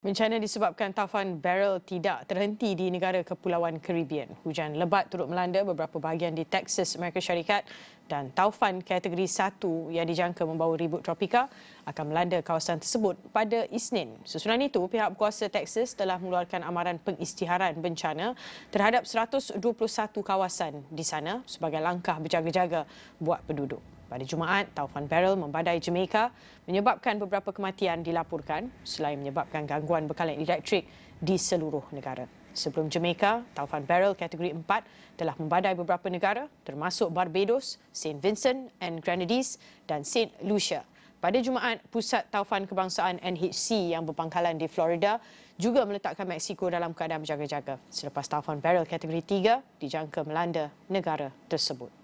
Bencana disebabkan taufan Beryl tidak terhenti di negara Kepulauan Caribbean. Hujan lebat turut melanda beberapa bahagian di Texas, Amerika Syarikat dan taufan kategori 1 yang dijangka membawa ribut tropika akan melanda kawasan tersebut pada Isnin. Susulan itu, pihak berkuasa Texas telah mengeluarkan amaran pengisytiharan bencana terhadap 121 kawasan di sana sebagai langkah berjaga-jaga buat penduduk. Pada Jumaat, taufan Beryl membadai Jamaica menyebabkan beberapa kematian dilaporkan selain menyebabkan gangguan bekalan elektrik di seluruh negara. Sebelum Jamaica, taufan Beryl kategori 4 telah membadai beberapa negara termasuk Barbados, St. Vincent and Grenadines dan St. Lucia. Pada Jumaat, Pusat Taufan Kebangsaan NHC yang berpangkalan di Florida juga meletakkan Mexico dalam keadaan berjaga-jaga selepas taufan Beryl kategori 3 dijangka melanda negara tersebut.